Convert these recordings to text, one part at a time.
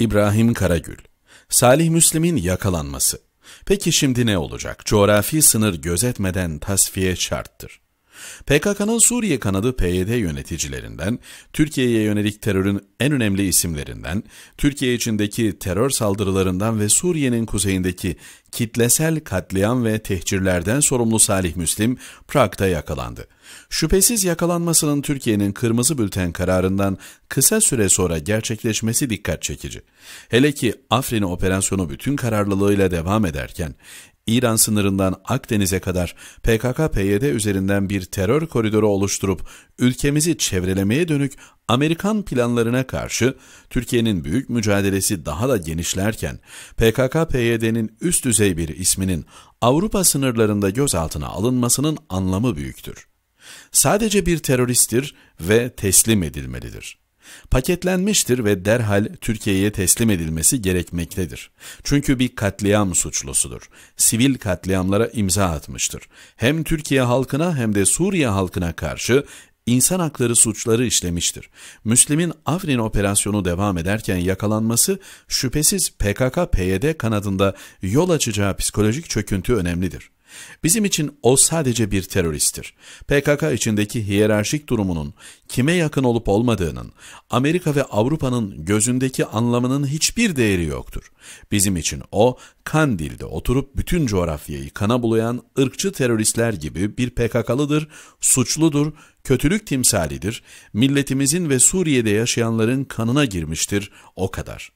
İbrahim Karagül Salih Müslim'in yakalanması. Peki şimdi ne olacak? Coğrafi sınır gözetmeden tasfiye şarttır. PKK'nın Suriye kanadı PYD yöneticilerinden, Türkiye'ye yönelik terörün en önemli isimlerinden, Türkiye içindeki terör saldırılarından ve Suriye'nin kuzeyindeki kitlesel katliam ve tehcirlerden sorumlu Salih Müslim, Prag'da yakalandı. Şüphesiz yakalanmasının Türkiye'nin kırmızı bülten kararından kısa süre sonra gerçekleşmesi dikkat çekici. Hele ki Afrin operasyonu bütün kararlılığıyla devam ederken, İran sınırından Akdeniz'e kadar PKK-PYD üzerinden bir terör koridoru oluşturup ülkemizi çevrelemeye dönük Amerikan planlarına karşı Türkiye'nin büyük mücadelesi daha da genişlerken PKK-PYD'nin üst düzey bir isminin Avrupa sınırlarında gözaltına alınmasının anlamı büyüktür. Sadece bir teröristtir ve teslim edilmelidir paketlenmiştir ve derhal Türkiye'ye teslim edilmesi gerekmektedir. Çünkü bir katliam suçlusudur. Sivil katliamlara imza atmıştır. Hem Türkiye halkına hem de Suriye halkına karşı insan hakları suçları işlemiştir. Müslim'in Afrin operasyonu devam ederken yakalanması şüphesiz PKK-PYD kanadında yol açacağı psikolojik çöküntü önemlidir. Bizim için o sadece bir teröristtir. PKK içindeki hiyerarşik durumunun kime yakın olup olmadığının, Amerika ve Avrupa'nın gözündeki anlamının hiçbir değeri yoktur. Bizim için o, Kandil'de oturup bütün coğrafyayı kana bulayan ırkçı teröristler gibi bir PKK'lıdır, suçludur, kötülük timsalidir, milletimizin ve Suriye'de yaşayanların kanına girmiştir, o kadar.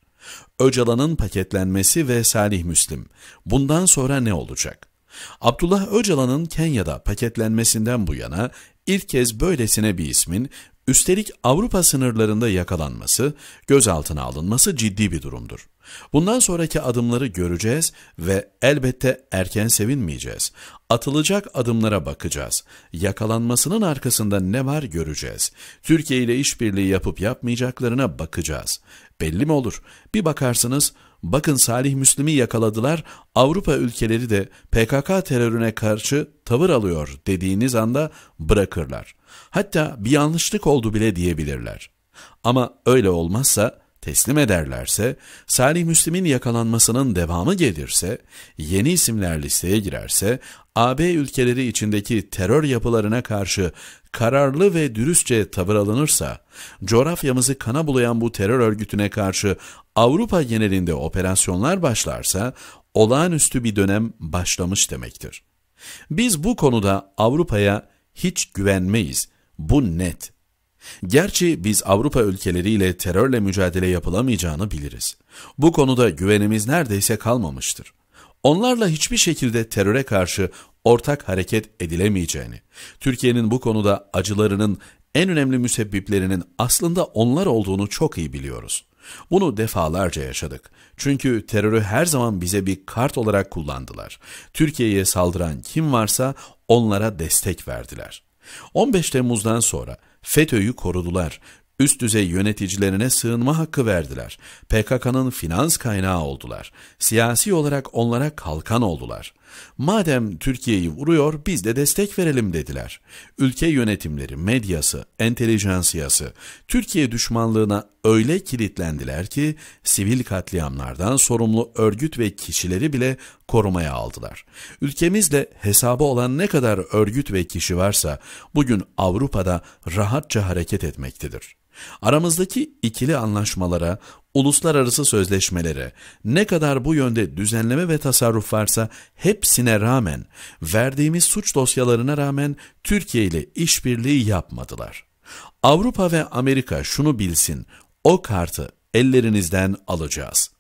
Öcalan'ın paketlenmesi ve Salih Müslim. Bundan sonra ne olacak? Abdullah Öcalan'ın Kenya'da paketlenmesinden bu yana ilk kez böylesine bir ismin üstelik Avrupa sınırlarında yakalanması, gözaltına alınması ciddi bir durumdur. Bundan sonraki adımları göreceğiz ve elbette erken sevinmeyeceğiz. Atılacak adımlara bakacağız. Yakalanmasının arkasında ne var göreceğiz. Türkiye ile işbirliği yapıp yapmayacaklarına bakacağız. Belli mi olur? Bir bakarsınız bakın Salih Müslim'i yakaladılar, Avrupa ülkeleri de PKK terörüne karşı tavır alıyor dediğiniz anda bırakırlar. Hatta bir yanlışlık oldu bile diyebilirler. Ama öyle olmazsa teslim ederlerse, Salih Müslim'in yakalanmasının devamı gelirse, yeni isimler listeye girerse, AB ülkeleri içindeki terör yapılarına karşı kararlı ve dürüstçe tavır alınırsa, coğrafyamızı kana bulayan bu terör örgütüne karşı Avrupa genelinde operasyonlar başlarsa, olağanüstü bir dönem başlamış demektir. Biz bu konuda Avrupa'ya hiç güvenmeyiz. Bu net. Gerçi biz Avrupa ülkeleriyle terörle mücadele yapılamayacağını biliriz. Bu konuda güvenimiz neredeyse kalmamıştır. Onlarla hiçbir şekilde teröre karşı ortak hareket edilemeyeceğini, Türkiye'nin bu konuda acılarının en önemli müsebbiplerinin aslında onlar olduğunu çok iyi biliyoruz. Bunu defalarca yaşadık. Çünkü terörü her zaman bize bir kart olarak kullandılar. Türkiye'ye saldıran kim varsa onlara destek verdiler. 15 Temmuz'dan sonra FETÖ'yü korudular, üst düzey yöneticilerine sığınma hakkı verdiler. PKK'nın finans kaynağı oldular. Siyasi olarak onlara kalkan oldular. Madem Türkiye'yi vuruyor biz de destek verelim dediler. Ülke yönetimleri, medyası, entelijansiyası Türkiye düşmanlığına öyle kilitlendiler ki sivil katliamlardan sorumlu örgüt ve kişileri bile korumaya aldılar. Ülkemizle hesabı olan ne kadar örgüt ve kişi varsa bugün Avrupa'da rahatça hareket etmektedir. Aramızdaki ikili anlaşmalara, uluslararası sözleşmelere, ne kadar bu yönde düzenleme ve tasarruf varsa hepsine rağmen, verdiğimiz suç dosyalarına rağmen Türkiye ile işbirliği yapmadılar. Avrupa ve Amerika şunu bilsin, o kartı ellerinizden alacağız.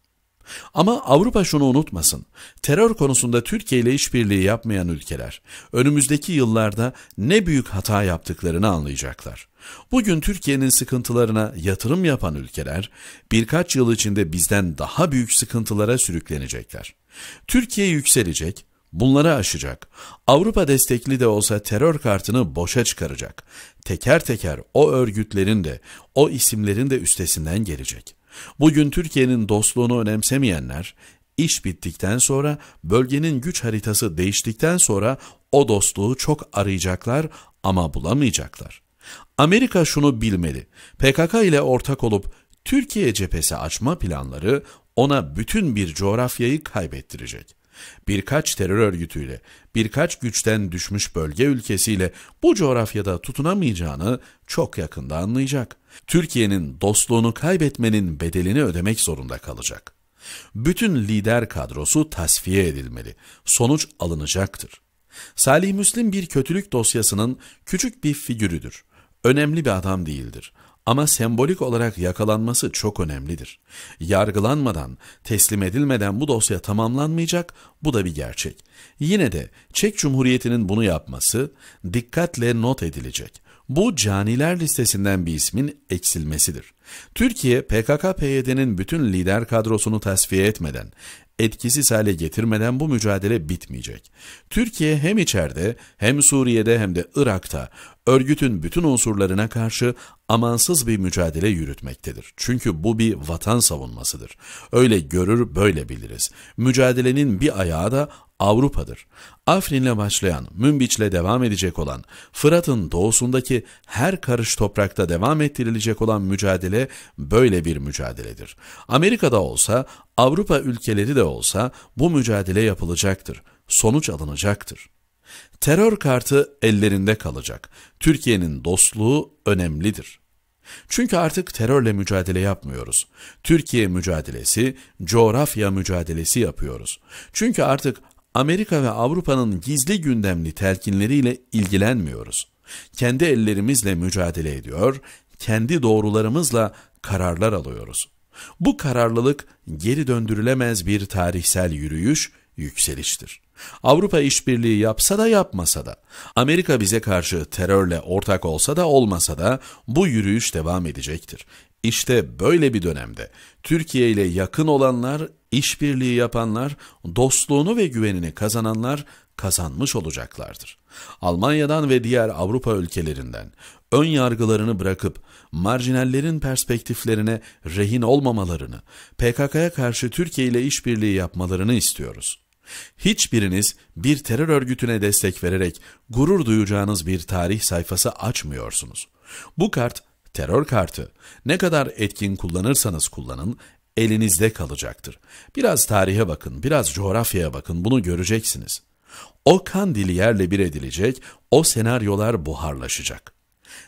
Ama Avrupa şunu unutmasın. Terör konusunda Türkiye ile işbirliği yapmayan ülkeler önümüzdeki yıllarda ne büyük hata yaptıklarını anlayacaklar. Bugün Türkiye'nin sıkıntılarına yatırım yapan ülkeler birkaç yıl içinde bizden daha büyük sıkıntılara sürüklenecekler. Türkiye yükselecek, bunları aşacak. Avrupa destekli de olsa terör kartını boşa çıkaracak. Teker teker o örgütlerin de, o isimlerin de üstesinden gelecek. Bugün Türkiye'nin dostluğunu önemsemeyenler, iş bittikten sonra, bölgenin güç haritası değiştikten sonra o dostluğu çok arayacaklar ama bulamayacaklar. Amerika şunu bilmeli. PKK ile ortak olup Türkiye cephesi açma planları ona bütün bir coğrafyayı kaybettirecek. Birkaç terör örgütüyle, birkaç güçten düşmüş bölge ülkesiyle bu coğrafyada tutunamayacağını çok yakında anlayacak. Türkiye'nin dostluğunu kaybetmenin bedelini ödemek zorunda kalacak. Bütün lider kadrosu tasfiye edilmeli. Sonuç alınacaktır. Salih Müslim bir kötülük dosyasının küçük bir figürüdür. Önemli bir adam değildir. Ama sembolik olarak yakalanması çok önemlidir. Yargılanmadan, teslim edilmeden bu dosya tamamlanmayacak, bu da bir gerçek. Yine de Çek Cumhuriyeti'nin bunu yapması dikkatle not edilecek. Bu caniler listesinden bir ismin eksilmesidir. Türkiye, PKK-PYD'nin bütün lider kadrosunu tasfiye etmeden, etkisiz hale getirmeden bu mücadele bitmeyecek. Türkiye hem içeride hem Suriye'de hem de Irak'ta örgütün bütün unsurlarına karşı amansız bir mücadele yürütmektedir. Çünkü bu bir vatan savunmasıdır. Öyle görür böyle biliriz. Mücadelenin bir ayağı da Avrupa'dır. Afrin'le başlayan, Münbiç'le devam edecek olan, Fırat'ın doğusundaki her karış toprakta devam ettirilecek olan mücadele böyle bir mücadeledir. Amerika'da olsa, Avrupa ülkeleri de olsa bu mücadele yapılacaktır. Sonuç alınacaktır. Terör kartı ellerinde kalacak. Türkiye'nin dostluğu önemlidir. Çünkü artık terörle mücadele yapmıyoruz. Türkiye mücadelesi, coğrafya mücadelesi yapıyoruz. Çünkü artık Amerika ve Avrupa'nın gizli gündemli telkinleriyle ilgilenmiyoruz. Kendi ellerimizle mücadele ediyor, kendi doğrularımızla kararlar alıyoruz. Bu kararlılık geri döndürülemez bir tarihsel yürüyüş, yükseliştir. Avrupa işbirliği yapsa da yapmasa da, Amerika bize karşı terörle ortak olsa da olmasa da bu yürüyüş devam edecektir. İşte böyle bir dönemde Türkiye ile yakın olanlar, işbirliği yapanlar, dostluğunu ve güvenini kazananlar kazanmış olacaklardır. Almanya'dan ve diğer Avrupa ülkelerinden ön yargılarını bırakıp marjinallerin perspektiflerine rehin olmamalarını, PKK'ya karşı Türkiye ile işbirliği yapmalarını istiyoruz. Hiçbiriniz bir terör örgütüne destek vererek gurur duyacağınız bir tarih sayfası açmıyorsunuz. Bu kart terör kartı. Ne kadar etkin kullanırsanız kullanın elinizde kalacaktır. Biraz tarihe bakın, biraz coğrafyaya bakın bunu göreceksiniz. O kan dili yerle bir edilecek, o senaryolar buharlaşacak.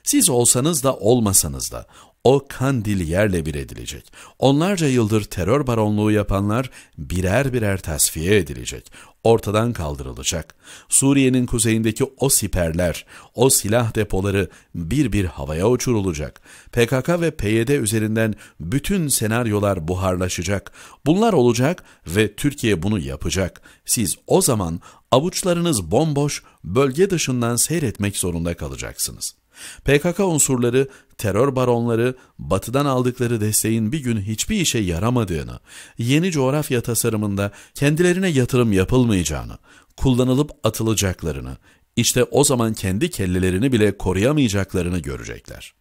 Siz olsanız da olmasanız da o kandil yerle bir edilecek. Onlarca yıldır terör baronluğu yapanlar birer birer tasfiye edilecek. Ortadan kaldırılacak. Suriye'nin kuzeyindeki o siperler, o silah depoları bir bir havaya uçurulacak. PKK ve PYD üzerinden bütün senaryolar buharlaşacak. Bunlar olacak ve Türkiye bunu yapacak. Siz o zaman avuçlarınız bomboş bölge dışından seyretmek zorunda kalacaksınız.'' PKK unsurları, terör baronları, batıdan aldıkları desteğin bir gün hiçbir işe yaramadığını, yeni coğrafya tasarımında kendilerine yatırım yapılmayacağını, kullanılıp atılacaklarını, işte o zaman kendi kellelerini bile koruyamayacaklarını görecekler.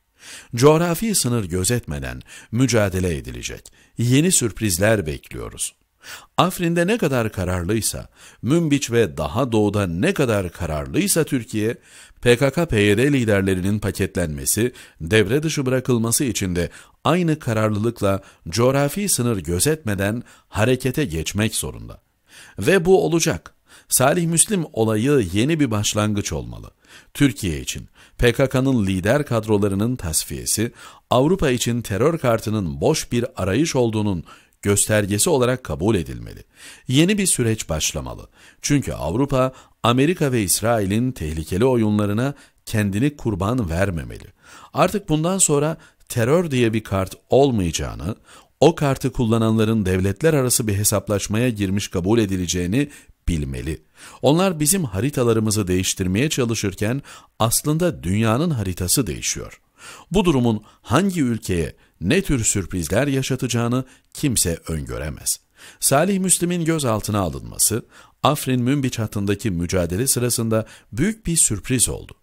Coğrafi sınır gözetmeden mücadele edilecek. Yeni sürprizler bekliyoruz. Afrin'de ne kadar kararlıysa, Münbiç ve daha doğuda ne kadar kararlıysa Türkiye, PKK-PYD liderlerinin paketlenmesi, devre dışı bırakılması için de aynı kararlılıkla coğrafi sınır gözetmeden harekete geçmek zorunda. Ve bu olacak. Salih Müslim olayı yeni bir başlangıç olmalı. Türkiye için PKK'nın lider kadrolarının tasfiyesi, Avrupa için terör kartının boş bir arayış olduğunun göstergesi olarak kabul edilmeli. Yeni bir süreç başlamalı. Çünkü Avrupa, Amerika ve İsrail'in tehlikeli oyunlarına kendini kurban vermemeli. Artık bundan sonra terör diye bir kart olmayacağını, o kartı kullananların devletler arası bir hesaplaşmaya girmiş kabul edileceğini bilmeli. Onlar bizim haritalarımızı değiştirmeye çalışırken aslında dünyanın haritası değişiyor. Bu durumun hangi ülkeye ne tür sürprizler yaşatacağını kimse öngöremez. Salih Müslim'in gözaltına alınması, Afrin Münbiç hattındaki mücadele sırasında büyük bir sürpriz oldu.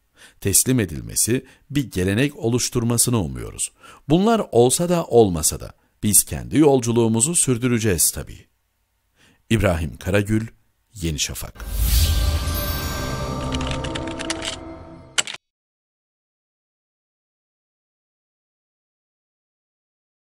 Teslim edilmesi, bir gelenek oluşturmasını umuyoruz. Bunlar olsa da olmasa da biz kendi yolculuğumuzu sürdüreceğiz tabii. İbrahim Karagül, Yeni Şafak